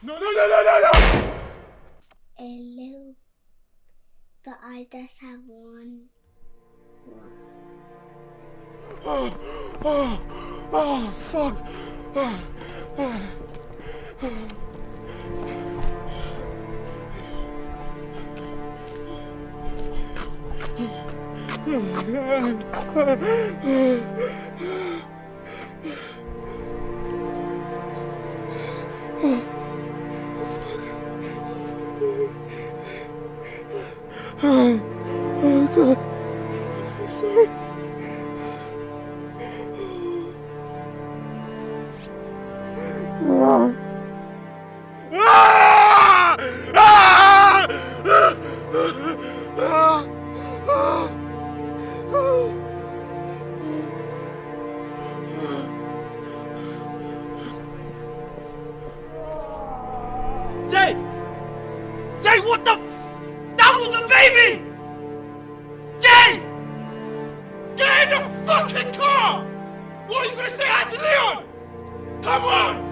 No, no, no, no, no, no! Hello. But I just have one. Oh, oh, oh, fuck. Oh, oh, Oh, oh, God. I'm so sorry. Ah! Ah! Ah! Ah! Jay! Jay, what the? That was a baby! Jay! Get in the fucking car! What are you gonna say hi to Leon? Come on!